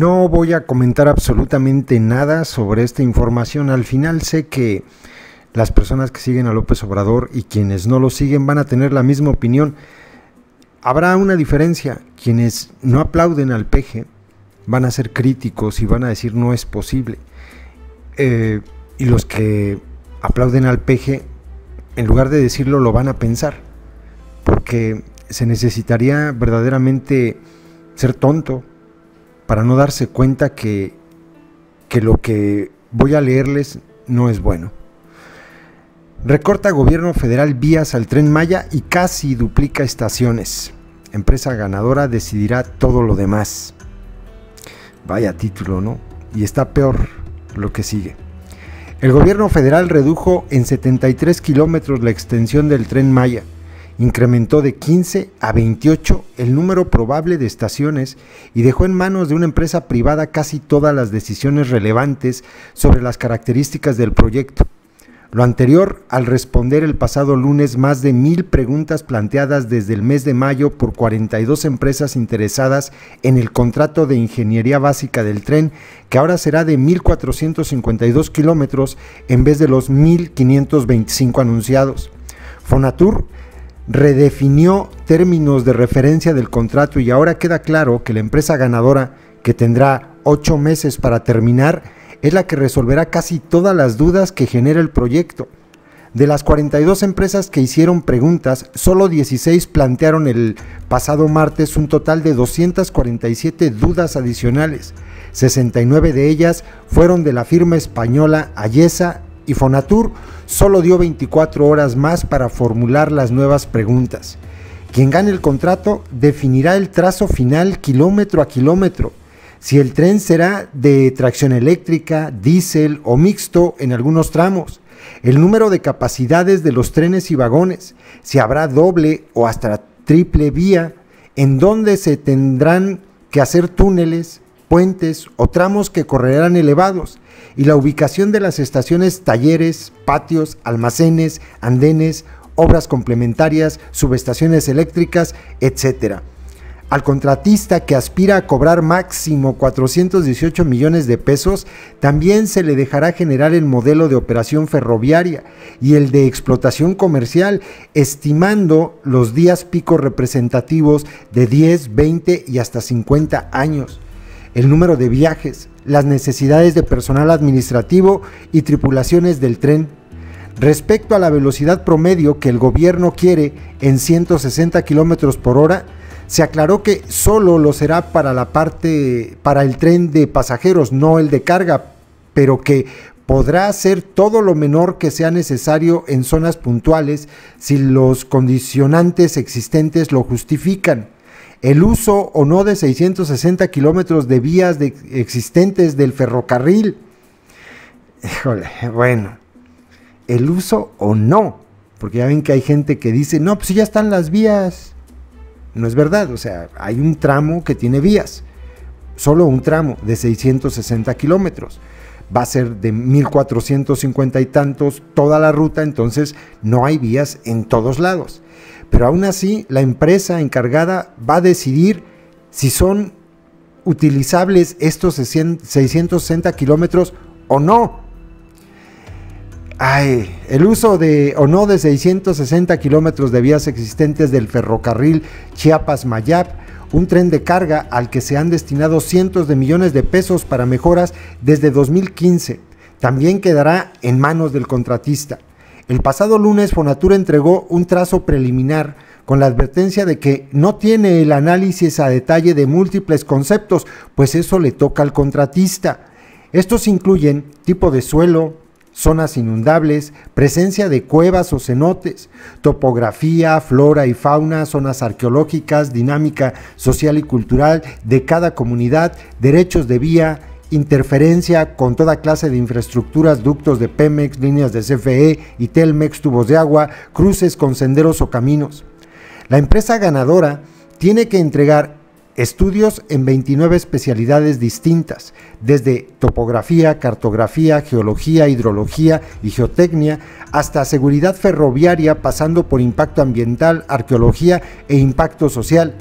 No voy a comentar absolutamente nada sobre esta información. Al final sé que las personas que siguen a López Obrador y quienes no lo siguen van a tener la misma opinión. Habrá una diferencia. Quienes no aplauden al peje van a ser críticos y van a decir no es posible. Eh, y los que aplauden al peje, en lugar de decirlo, lo van a pensar. Porque se necesitaría verdaderamente ser tonto para no darse cuenta que, que lo que voy a leerles no es bueno. Recorta gobierno federal vías al tren Maya y casi duplica estaciones. Empresa ganadora decidirá todo lo demás. Vaya título, ¿no? Y está peor lo que sigue. El gobierno federal redujo en 73 kilómetros la extensión del tren Maya incrementó de 15 a 28 el número probable de estaciones y dejó en manos de una empresa privada casi todas las decisiones relevantes sobre las características del proyecto. Lo anterior al responder el pasado lunes más de mil preguntas planteadas desde el mes de mayo por 42 empresas interesadas en el contrato de ingeniería básica del tren, que ahora será de 1.452 kilómetros en vez de los 1.525 anunciados. Fonatur redefinió términos de referencia del contrato y ahora queda claro que la empresa ganadora, que tendrá ocho meses para terminar, es la que resolverá casi todas las dudas que genera el proyecto. De las 42 empresas que hicieron preguntas, solo 16 plantearon el pasado martes un total de 247 dudas adicionales. 69 de ellas fueron de la firma española Ayesa y Fonatur solo dio 24 horas más para formular las nuevas preguntas. Quien gane el contrato definirá el trazo final kilómetro a kilómetro, si el tren será de tracción eléctrica, diésel o mixto en algunos tramos, el número de capacidades de los trenes y vagones, si habrá doble o hasta triple vía, en dónde se tendrán que hacer túneles, puentes o tramos que correrán elevados, y la ubicación de las estaciones, talleres, patios, almacenes, andenes, obras complementarias, subestaciones eléctricas, etc. Al contratista que aspira a cobrar máximo 418 millones de pesos, también se le dejará generar el modelo de operación ferroviaria y el de explotación comercial, estimando los días pico representativos de 10, 20 y hasta 50 años el número de viajes, las necesidades de personal administrativo y tripulaciones del tren. Respecto a la velocidad promedio que el gobierno quiere en 160 kilómetros por hora, se aclaró que solo lo será para la parte, para el tren de pasajeros, no el de carga, pero que podrá ser todo lo menor que sea necesario en zonas puntuales si los condicionantes existentes lo justifican el uso o no de 660 kilómetros de vías existentes del ferrocarril. Híjole, bueno, el uso o no, porque ya ven que hay gente que dice, no, pues ya están las vías. No es verdad, o sea, hay un tramo que tiene vías, solo un tramo de 660 kilómetros. Va a ser de 1450 y tantos toda la ruta, entonces no hay vías en todos lados pero aún así la empresa encargada va a decidir si son utilizables estos 660 kilómetros o no. Ay, el uso de o no de 660 kilómetros de vías existentes del ferrocarril Chiapas-Mayap, un tren de carga al que se han destinado cientos de millones de pesos para mejoras desde 2015, también quedará en manos del contratista. El pasado lunes Fonatura entregó un trazo preliminar con la advertencia de que no tiene el análisis a detalle de múltiples conceptos, pues eso le toca al contratista. Estos incluyen tipo de suelo, zonas inundables, presencia de cuevas o cenotes, topografía, flora y fauna, zonas arqueológicas, dinámica social y cultural de cada comunidad, derechos de vía, interferencia con toda clase de infraestructuras, ductos de Pemex, líneas de CFE y Telmex, tubos de agua, cruces con senderos o caminos. La empresa ganadora tiene que entregar estudios en 29 especialidades distintas, desde topografía, cartografía, geología, hidrología y geotecnia, hasta seguridad ferroviaria, pasando por impacto ambiental, arqueología e impacto social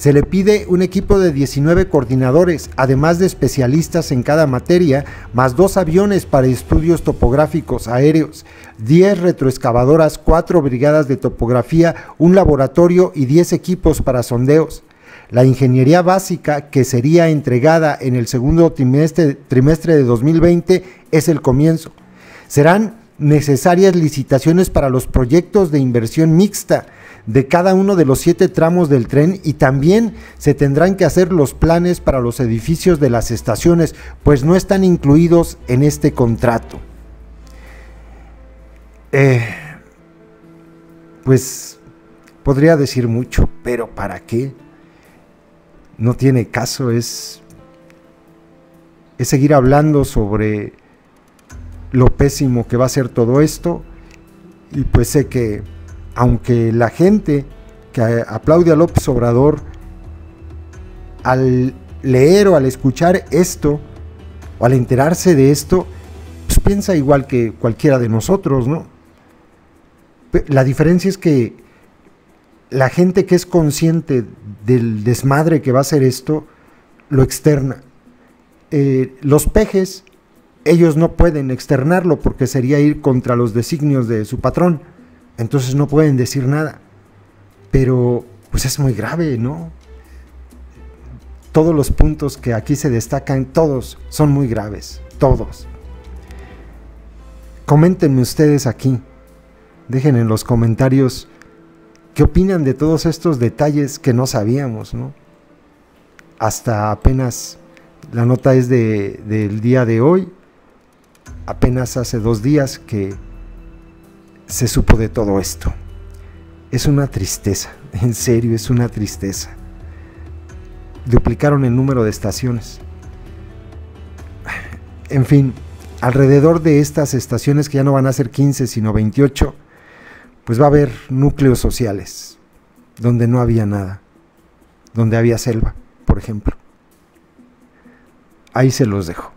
Se le pide un equipo de 19 coordinadores, además de especialistas en cada materia, más dos aviones para estudios topográficos aéreos, 10 retroexcavadoras, 4 brigadas de topografía, un laboratorio y 10 equipos para sondeos. La ingeniería básica que sería entregada en el segundo trimestre, trimestre de 2020 es el comienzo. Serán necesarias licitaciones para los proyectos de inversión mixta de cada uno de los siete tramos del tren y también se tendrán que hacer los planes para los edificios de las estaciones, pues no están incluidos en este contrato. Eh, pues podría decir mucho, pero ¿para qué? No tiene caso, es, es seguir hablando sobre lo pésimo que va a ser todo esto y pues sé que aunque la gente que aplaude a López Obrador al leer o al escuchar esto o al enterarse de esto, pues piensa igual que cualquiera de nosotros, ¿no? La diferencia es que la gente que es consciente del desmadre que va a ser esto, lo externa. Eh, los pejes ellos no pueden externarlo porque sería ir contra los designios de su patrón. Entonces no pueden decir nada. Pero pues es muy grave, ¿no? Todos los puntos que aquí se destacan, todos son muy graves, todos. Coméntenme ustedes aquí, dejen en los comentarios qué opinan de todos estos detalles que no sabíamos, ¿no? Hasta apenas la nota es de, del día de hoy, apenas hace dos días que se supo de todo esto. Es una tristeza, en serio, es una tristeza. Duplicaron el número de estaciones. En fin, alrededor de estas estaciones, que ya no van a ser 15, sino 28, pues va a haber núcleos sociales, donde no había nada, donde había selva, por ejemplo. Ahí se los dejo.